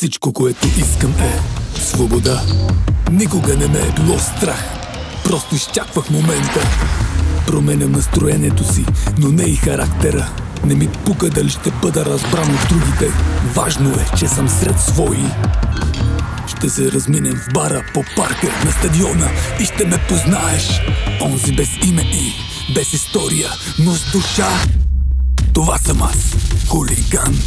Всичко, което искам е свобода. Никога не ме е било страх. Просто изчаквах момента. Променям настроението си, но не и характера. Не ми пука дали ще бъда разбран от другите. Важно е, че съм сред свои. Ще се разминем в бара, по парка, на стадиона и ще ме познаеш. Онзи без име и без история, но с душа. Това съм аз, хулиган.